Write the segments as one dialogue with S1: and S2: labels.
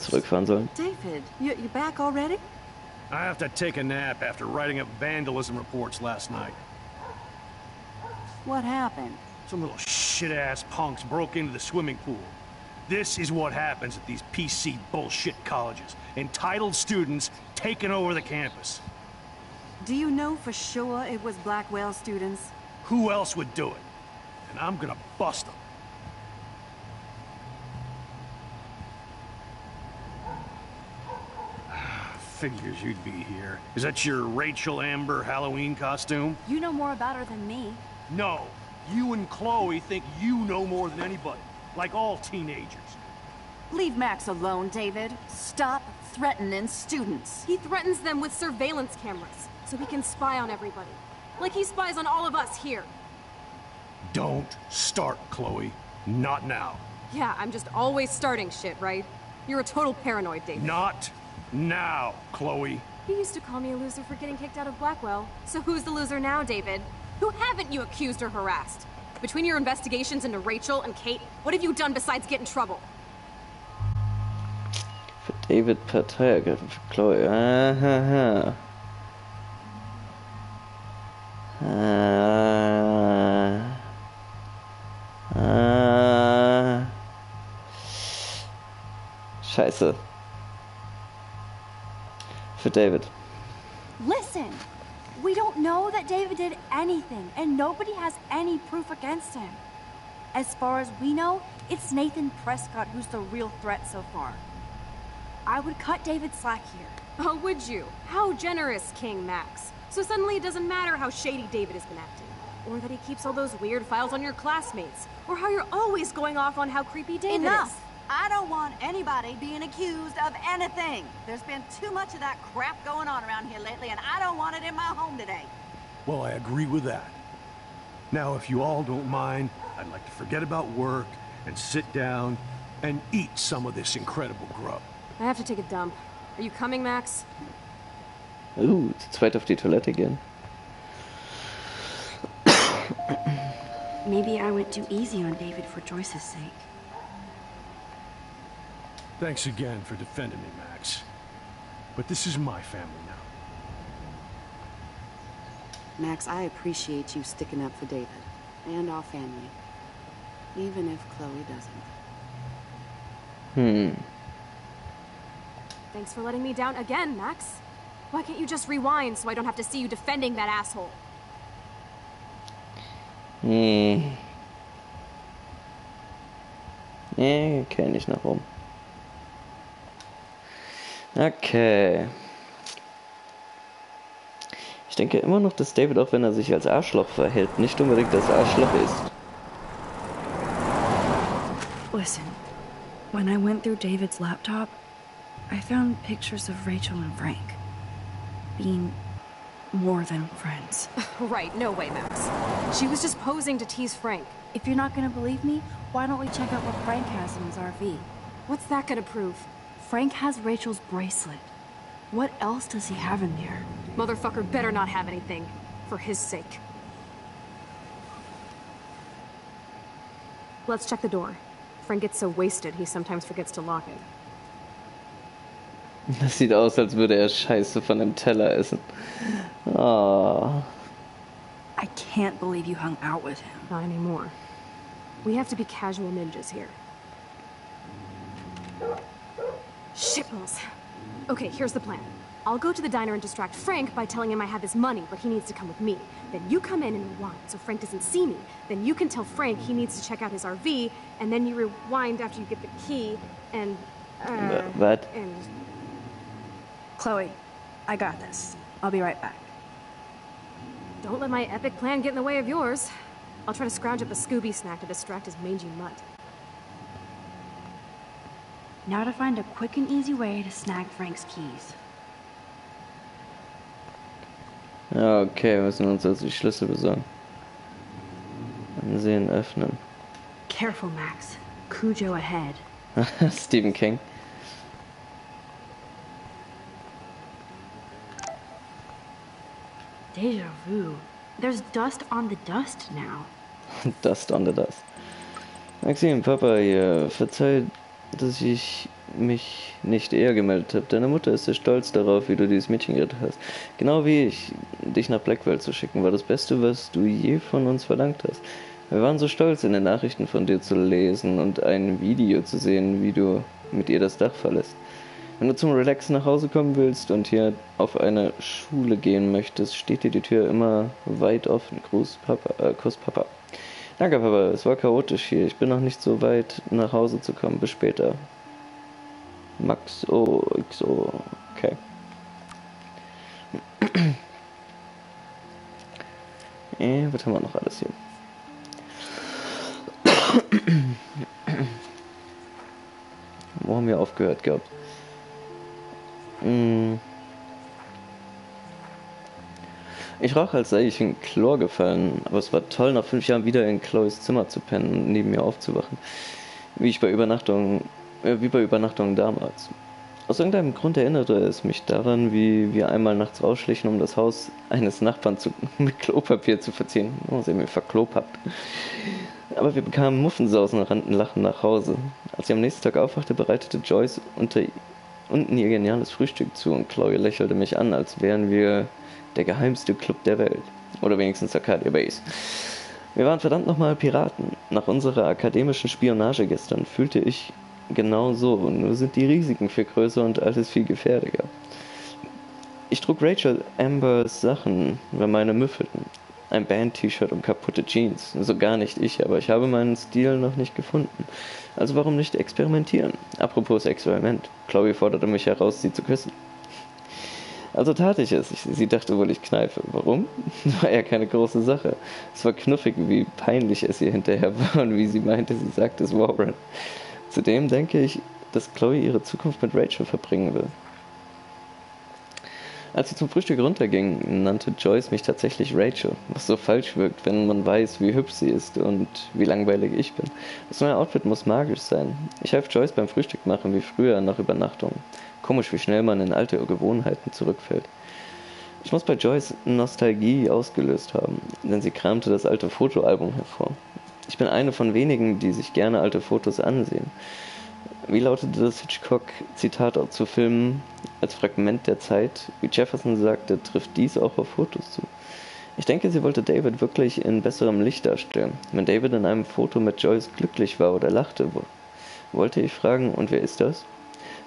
S1: zurückfahren sollen.
S2: David, you, you back already?
S3: I have to take a nap after writing up vandalism reports last night.
S2: What happened?
S3: Some little shit-ass punks broke into the swimming pool. This is what happens at these PC bullshit colleges. Entitled students taking over the campus.
S2: Do you know for sure it was Blackwell students?
S3: Who else would do it? And I'm gonna bust them. Figures you'd be here. Is that your Rachel Amber Halloween costume?
S4: You know more about her than me.
S3: No. You and Chloe think you know more than anybody. Like all teenagers.
S2: Leave Max alone, David. Stop threatening students.
S4: He threatens them with surveillance cameras, so he can spy on everybody. Like he spies on all of us here.
S3: Don't start, Chloe. Not now.
S4: Yeah, I'm just always starting shit, right? You're a total paranoid, David.
S3: Not now, Chloe.
S4: You used to call me a loser for getting kicked out of Blackwell. So who's the loser now, David? Who haven't you accused or harassed? Between your investigations into Rachel and Kate, what have you done besides get in trouble?
S1: Für David Partei ergriffen, für Chloe. Ahaha. Ah. Ah. Scheiße. Für David.
S5: Listen, we don't know that David did anything, and nobody has any proof against him. As far as we know, it's Nathan Prescott who's the real threat so far. I would cut David slack here.
S4: Oh, would you? How generous, King Max. So suddenly it doesn't matter how shady David has been acting. Or that he keeps all those weird files on your classmates. Or how you're always going off on how creepy David
S2: Enough!
S4: is.
S2: I don't want anybody being accused of anything. There's been too much of that crap going on around here lately, and I don't want it in my home today.
S3: Well, I agree with that. Now, if you all don't mind, I'd like to forget about work and sit down and eat some of this incredible grub.
S4: I have to take a dump. Are you coming, Max?
S1: Uh, zu zweit auf the toilet again.
S5: Maybe I went too easy on David for Joyce's sake.
S3: Thanks again for defending me, Max. But this is my family now.
S6: Max, I appreciate you sticking up for David and our family. Even if Chloe doesn't.
S1: Hmm.
S4: Thanks for letting me down again, Max. Why can't you just rewind so I don't have to see you defending that asshole?
S1: Nee. Nee, okay, nicht nach oben. Okay. Ich denke immer noch, dass David, auch wenn er sich als Arschloch verhält, nicht unbedingt das Arschloch ist.
S5: Listen, when I went through David's laptop, I found pictures of Rachel and Frank being more than friends.
S4: right, no way, Max. She was just posing to tease Frank.
S5: If you're not gonna believe me, why don't we check out what Frank has in his RV?
S4: What's that gonna prove?
S5: Frank has Rachel's bracelet. What else does he have in there?
S4: Motherfucker better not have anything. For his sake. Let's check the door. Frank gets so wasted, he sometimes forgets to lock it.
S1: Das sieht aus, als würde er Scheiße von dem Teller essen. Oh.
S5: I can't believe you hung out with him.
S4: Not anymore. We have to be casual ninjas here. Shitballs. Okay, here's the plan. I'll go to the diner and distract Frank by telling him I have his money, but he needs to come with me. Then you come in and rewind so Frank doesn't see me. Then you can tell Frank he needs to check out his RV, and then you rewind after you get the key, and... Uh,
S1: What?
S4: And...
S5: Chloe, I got this. I'll be right back.
S4: Don't let my epic plan get in the way of yours. I'll try to scrounge up a Scooby snack to distract his mangy mutt.
S5: Now to find a quick and easy way to snag Frank's keys.
S1: Okay, wir müssen uns also die Schlüssel besorgen. Ansehen, öffnen.
S5: Careful, Max. Cujo ahead.
S1: Stephen King.
S5: Deja vu. There's dust on the dust now.
S1: Dust on the Dust. Maxim, Papa hier, verzeiht, dass ich mich nicht eher gemeldet habe. Deine Mutter ist sehr stolz darauf, wie du dieses Mädchen gerettet hast. Genau wie ich, dich nach Blackwell zu schicken, war das Beste, was du je von uns verlangt hast. Wir waren so stolz, in den Nachrichten von dir zu lesen und ein Video zu sehen, wie du mit ihr das Dach verlässt. Wenn du zum Relaxen nach Hause kommen willst und hier auf eine Schule gehen möchtest, steht dir die Tür immer weit offen. Gruß, Papa, äh, Kuss, Papa. Danke, Papa. Es war chaotisch hier. Ich bin noch nicht so weit, nach Hause zu kommen. Bis später. Max O. XO. Okay. äh, was haben wir noch alles hier? Wo haben wir aufgehört gehabt? Hm. Ich roch, als sei ich in Chlor gefallen, aber es war toll, nach fünf Jahren wieder in Chloes Zimmer zu pennen und neben mir aufzuwachen. Wie ich bei Übernachtung, äh, wie bei Übernachtungen damals. Aus irgendeinem Grund erinnerte es mich daran, wie wir einmal nachts rausschlichen, um das Haus eines Nachbarn zu, mit Klopapier zu verziehen. Oh, sie haben mir verklopappt. Aber wir bekamen Muffensausen und rannten lachend nach Hause. Als ich am nächsten Tag aufwachte, bereitete Joyce unter, unten ihr geniales Frühstück zu und Chloe lächelte mich an, als wären wir der geheimste Club der Welt. Oder wenigstens Arcadia Base. Wir waren verdammt nochmal Piraten. Nach unserer akademischen Spionage gestern fühlte ich genau so. Nur sind die Risiken viel größer und alles viel gefährlicher. Ich trug Rachel Ambers Sachen, weil meine müffelten. Ein Band-T-Shirt und kaputte Jeans. So gar nicht ich, aber ich habe meinen Stil noch nicht gefunden. Also warum nicht experimentieren? Apropos Experiment. Chloe forderte mich heraus, sie zu küssen. Also tat ich es. Ich, sie dachte wohl, ich kneife. Warum? War ja keine große Sache. Es war knuffig, wie peinlich es ihr hinterher war und wie sie meinte, sie sagte es Warren. Zudem denke ich, dass Chloe ihre Zukunft mit Rachel verbringen will. Als sie zum Frühstück runterging, nannte Joyce mich tatsächlich Rachel, was so falsch wirkt, wenn man weiß, wie hübsch sie ist und wie langweilig ich bin. Das neue Outfit muss magisch sein. Ich half Joyce beim Frühstück machen wie früher nach Übernachtung. Komisch, wie schnell man in alte Gewohnheiten zurückfällt. Ich muss bei Joyce Nostalgie ausgelöst haben, denn sie kramte das alte Fotoalbum hervor. Ich bin eine von wenigen, die sich gerne alte Fotos ansehen. Wie lautete das Hitchcock-Zitat zu Filmen als Fragment der Zeit? Wie Jefferson sagte, trifft dies auch auf Fotos zu. Ich denke, sie wollte David wirklich in besserem Licht darstellen. Wenn David in einem Foto mit Joyce glücklich war oder lachte, wollte ich fragen, und wer ist das?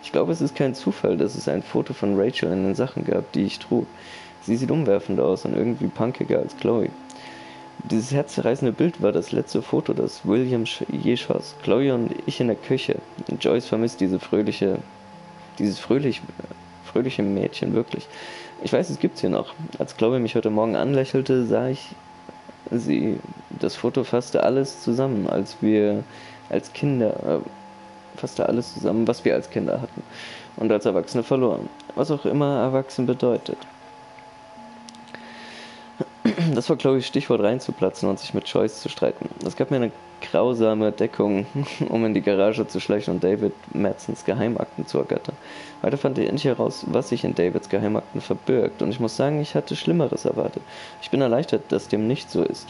S1: Ich glaube, es ist kein Zufall, dass es ein Foto von Rachel in den Sachen gab, die ich trug. Sie sieht umwerfend aus und irgendwie punkiger als Chloe. Dieses herzzerreißende Bild war das letzte Foto, das William je schoss. Chloe und ich in der Küche. Joyce vermisst diese fröhliche, dieses fröhlich, fröhliche Mädchen wirklich. Ich weiß, es gibt's hier noch. Als Chloe mich heute Morgen anlächelte, sah ich sie. Das Foto fasste alles zusammen, als wir als Kinder, äh, fasste alles zusammen, was wir als Kinder hatten und als Erwachsene verloren. Was auch immer erwachsen bedeutet. Das war, glaube ich, Stichwort reinzuplatzen und sich mit Joyce zu streiten. Das gab mir eine grausame Deckung, um in die Garage zu schleichen und David Madsons Geheimakten zu ergattern. Weiter fand ich endlich heraus, was sich in Davids Geheimakten verbirgt, und ich muss sagen, ich hatte Schlimmeres erwartet. Ich bin erleichtert, dass dem nicht so ist.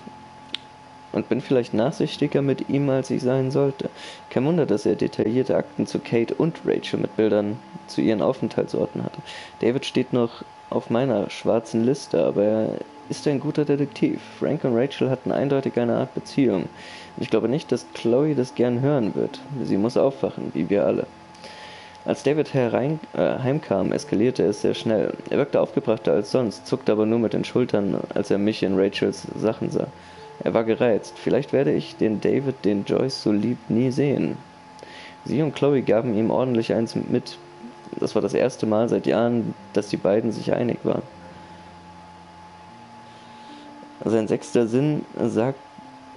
S1: Und bin vielleicht nachsichtiger mit ihm, als ich sein sollte. Kein Wunder, dass er detaillierte Akten zu Kate und Rachel mit Bildern zu ihren Aufenthaltsorten hatte. David steht noch auf meiner schwarzen Liste, aber er ist ein guter Detektiv. Frank und Rachel hatten eindeutig eine Art Beziehung. Und ich glaube nicht, dass Chloe das gern hören wird. Sie muss aufwachen, wie wir alle. Als David herein, äh, heimkam, eskalierte es sehr schnell. Er wirkte aufgebrachter als sonst, zuckte aber nur mit den Schultern, als er mich in Rachels Sachen sah. Er war gereizt. Vielleicht werde ich den David, den Joyce so liebt, nie sehen. Sie und Chloe gaben ihm ordentlich eins mit. Das war das erste Mal seit Jahren, dass die beiden sich einig waren. Sein sechster Sinn sagt,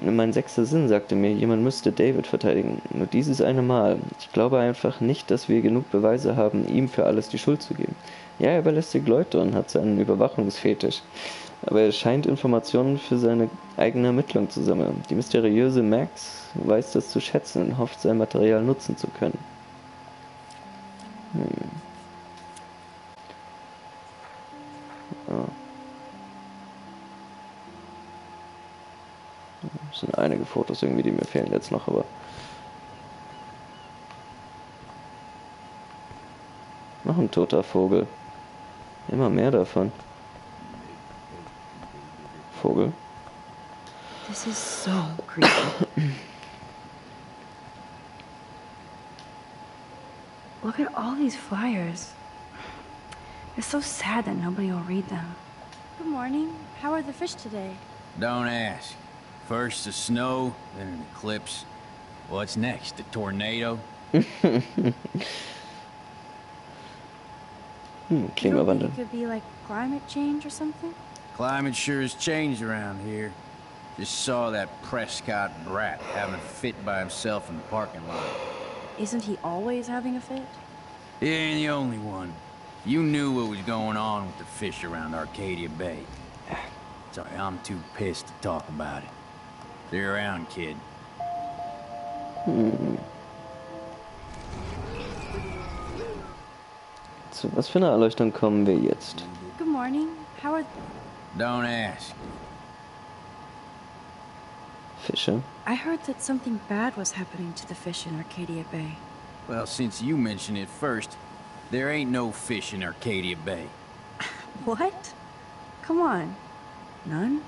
S1: mein sechster Sinn sagte mir, jemand müsste David verteidigen. Nur dieses eine Mal. Ich glaube einfach nicht, dass wir genug Beweise haben, ihm für alles die Schuld zu geben. Ja, er überlästigt Leute und hat seinen Überwachungsfetisch. Aber er scheint Informationen für seine eigene Ermittlung zu sammeln. Die mysteriöse Max weiß das zu schätzen und hofft, sein Material nutzen zu können. Hm. Oh. Es sind einige Fotos irgendwie, die mir fehlen jetzt noch, aber. Noch ein toter Vogel. Immer mehr davon. Vogel.
S5: This is so creepy. Look at all these flyers. It's so sad that nobody will read them. Good morning. How are the fish today?
S7: Don't ask. First the snow, then an eclipse. What's next? The tornado?
S1: Hm,
S5: You don't think
S1: Klimawandel.
S5: it could be like climate change or something?
S7: Climate sure has changed around here. Just saw that Prescott brat having a fit by himself in the parking lot.
S5: Isn't he always having a fit?
S7: He ain't the only one. You knew what was going on with the fish around Arcadia Bay. Sorry, I'm too pissed to talk about it. See you around, kid. Hmm.
S1: Zu was für eine Erleuchtung kommen wir jetzt?
S5: Good morning. How are...
S7: Don't ask.
S1: Fische?
S5: I heard that something bad was happening to the fish in Arcadia Bay.
S7: Well, since you mentioned it first, there ain't no fish in Arcadia Bay.
S5: What? Come on. None?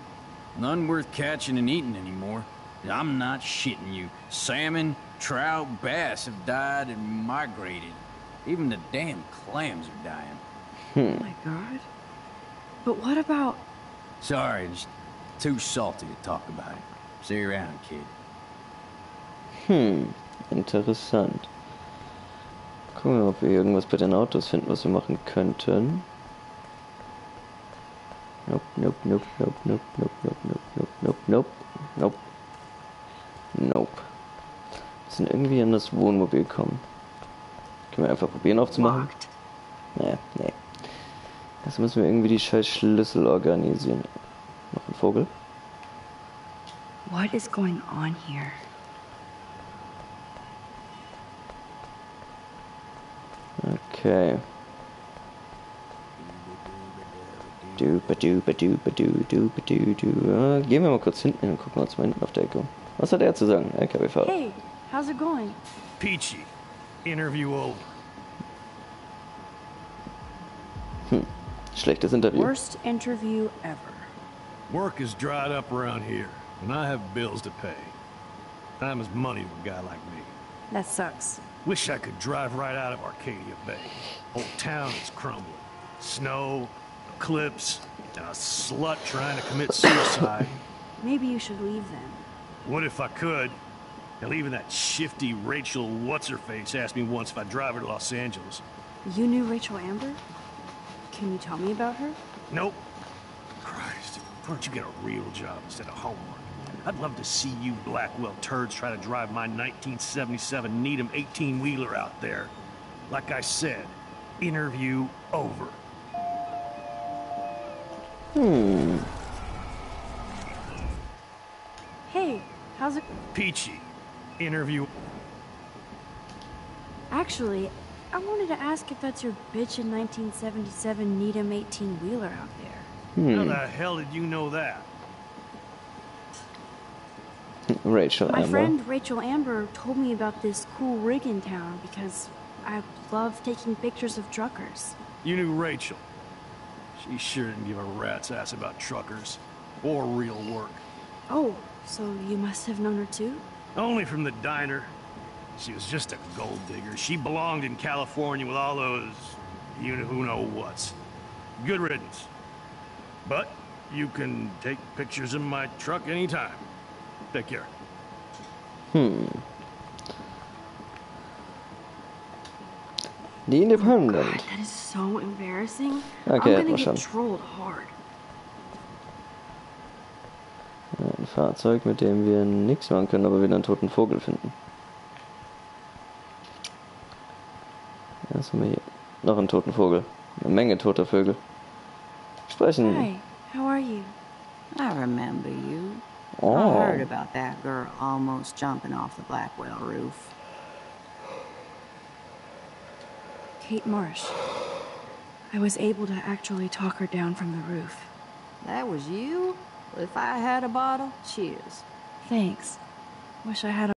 S7: None worth catching and eating anymore. I'm not shitting you. Salmon, trout, bass have died and migrated. Even the damn clams are dying. Hmm.
S5: Oh my god. But what about...
S7: Sorry, it's too salty to talk about it. See you around, kid.
S1: Hm, interessant. Gucken wir mal, ob wir irgendwas bei den Autos finden, was wir machen könnten. Nope, nope, nope, nope, nope, nope, nope, nope, nope, nope, nope, nope. Nope. Wir sind irgendwie in das Wohnmobil kommen. Können wir einfach probieren aufzumachen? Nee, nee. Das müssen wir irgendwie die scheiß Schlüssel organisieren. Noch ein Vogel?
S5: What is going on here?
S1: Okay. Dupa dupa dupa du dupa du du. Äh, Gehen wir mal kurz hinten hin und gucken uns mal hinten auf der Ecke um. Was hat er zu sagen, LKW-Fahrer?
S5: Hey, how's it going?
S3: Peachy. Interview over.
S1: Schlechtes Interview.
S5: Worst interview ever.
S3: Work is dried up around here, and I have bills to pay. Time is money to a guy like me.
S5: That sucks.
S3: Wish I could drive right out of Arcadia Bay. Whole town is crumbling. Snow, eclipse, and a slut trying to commit suicide.
S5: Maybe you should leave then.
S3: What if I could? Hell, even that shifty Rachel What's-Her-Face asked me once if I'd drive her to Los Angeles.
S5: You knew Rachel Amber? Can you tell me about her?
S3: Nope. Christ, why don't you get a real job instead of homework? I'd love to see you Blackwell turds try to drive my 1977 Needham 18-wheeler out there. Like I said, interview over.
S1: Hm.
S5: Hey, how's it...
S3: Peachy, interview.
S5: Actually, I wanted to ask if that's your bitch in 1977 Needham 18-wheeler out there.
S3: How
S1: Hm.
S3: the hell did you know that?
S1: Rachel
S5: My
S1: Amber.
S5: friend Rachel Amber told me about this cool rig in town because I love taking pictures of truckers.
S3: You knew Rachel. She sure didn't give a rat's ass about truckers or real work.
S5: Oh, so you must have known her too?
S3: Only from the diner. She was just a gold digger. She belonged in California with all those, you know who know what's. Good riddance. But you can take pictures of my truck anytime. Take care. Hmm.
S1: Die Independent.
S5: God, that is so embarrassing.
S1: Okay,
S5: I'm
S1: hat
S5: gonna
S1: man
S5: get
S1: schon.
S5: trolled hard.
S1: Ein Fahrzeug, mit dem wir nichts machen können, aber wieder einen toten Vogel finden. Was haben wir hier? Noch einen toten Vogel. Eine Menge toter Vögel. Sprechen.
S5: Hi, how are you?
S6: I remember you. I
S1: Oh.
S6: heard about that girl almost jumping off the Blackwell roof.
S5: Kate Marsh. I was able to actually talk her down from the roof.
S6: That was you? If I had a bottle, cheers.
S5: Thanks. Wish I had a